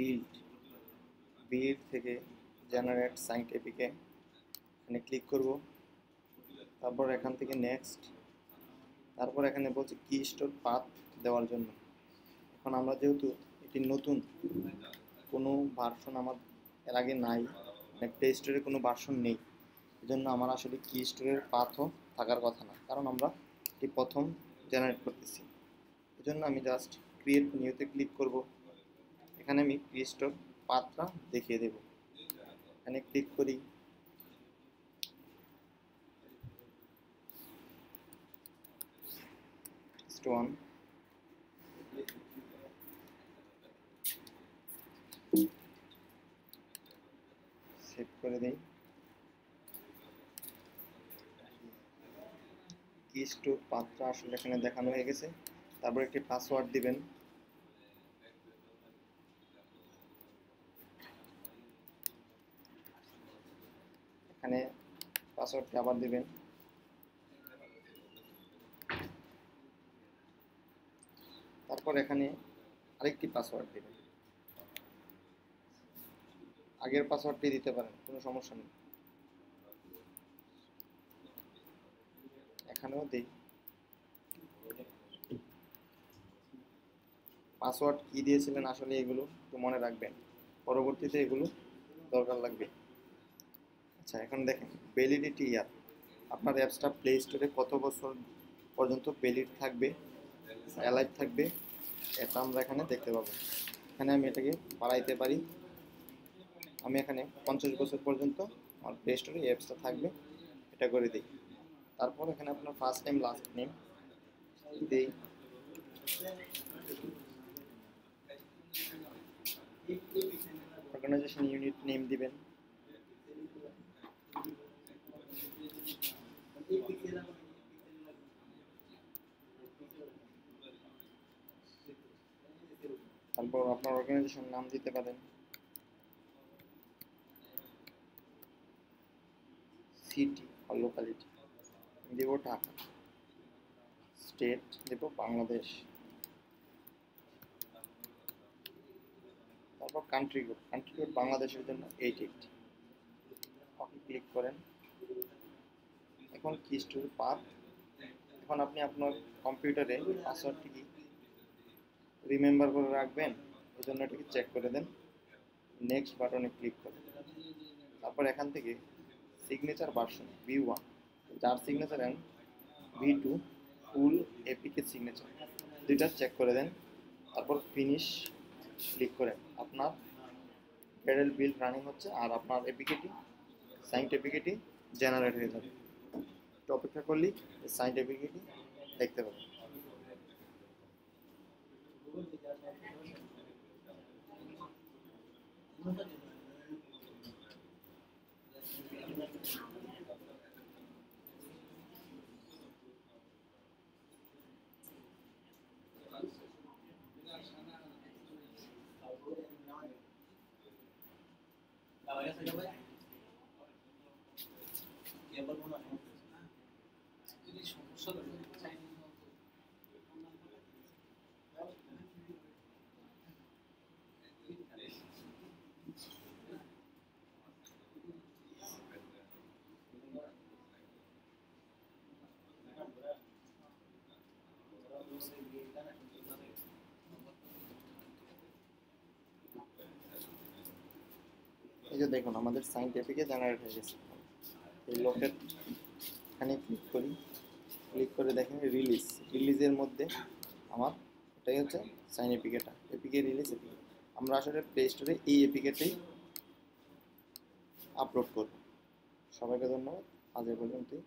Build build থেকে generate সাইন্টিফিকে এখানে ক্লিক করব। তারপর এখান থেকে নেক্সট তারপর এখানে বলছে কি স্টোর পাথ দেওয়ার জন্য। এখন আমরা যেহেতু এটি নতুন, কোনো ভার্সন আমার এর আগে নাই মানে প্লে স্টোরে কোনো ভার্সন নেই, এজন্য আমার আসলে কি স্টোরের পাথও থাকার কথা না, কারণ আমরা এটি প্রথম জেনারেট করতেছি। এজন্য আমি জাস্ট ক্রিয়েট নিউতে ক্লিক করব। এখানে আমি কি স্টোর দেখিয়ে দেব। এখানে ক্লিক করি। ওয়ান সেভ করে দিই। কি স্টোর পাত্রা আসলে এখানে দেখানো হয়ে গেছে। তারপর একটি পাসওয়ার্ড দিবেন। এখানে পাসওয়ার্ডটি আবার দিবেন। তারপর এখানে আরেকটি পাসওয়ার্ড দিবেন। আগের পাসওয়ার্ডটি দিতে পারেন, কোনো সমস্যা নেই। এখানেও দিই। পাসওয়ার্ড কি দিয়েছিলেন আসলে এগুলো একটু মনে রাখবেন। পরবর্তীতে এগুলো দরকার লাগবে। আচ্ছা এখন দেখেন ভ্যালিডিটি ইয়ার আপনার অ্যাপসটা প্লে স্টোরে কত বছর পর্যন্ত ভ্যালিড থাকবে অ্যালাইভ থাকবে, এটা আমরা এখানে দেখতে পাবো। এখানে আমি এটাকে বাড়াইতে পারি। আমি এখানে পঞ্চাশ বছর পর্যন্ত আমার প্লে স্টোরে অ্যাপসটা থাকবে, এটা করে দিই। তারপর এখানে আপনার ফার্স্ট নেম লাস্ট নেম দিই। অর্গানাইজেশন ইউনিট নেম দিবেন। তারপর আপনার অর্গানাইজেশন নাম দিতে পারেন। সিটি আর লোকালিটি দেব ঢাকা। স্টেট দেব বাংলাদেশ। তারপর কান্ট্রি কোড কান্ট্রি কোড বাংলাদেশের জন্য এইট এইট ওকে ক্লিক করেন। এখন কি স্টোর পাথ এখন আপনি আপনার কম্পিউটারে পাসওয়ার্ডটি কি রিমেম্বার করে রাখবেন এই জন্য এটাকে চেক করে দেন। নেক্সট বাটনে ক্লিক করেন। তারপর এখান থেকে সিগনেচার ভার্সন ভি ওয়ান যার signature and V two full APK signature দুইটা চেক করে দেন। তারপর ফিনিশ ক্লিক করেন আপনার প্যারেল বিল রানিং হচ্ছে আর আপনার এপিকেটি সাইন্ট এপিকেটি জেনারেট হয়ে যাবে। একটু অপেক্ষা করলেই সাইন্ট এপিকেটি দেখতে পাবেন এই যে দেখুন, আমাদের সাইন্টিফিকে জেনারেট হয়ে গেছে। এই লোকের এখানে ক্লিক করি। ক্লিক করে দেখেন রিলিজ রিলিজের মধ্যে আমার এটাই হচ্ছে সাইন এপিকেটা এপিকে রিলিজ এপিকে আমরা আসলে প্লে স্টোরে এই এপিকেটেই আপলোড করব। সবাইকে ধন্যবাদ। আজ পর্যন্তই।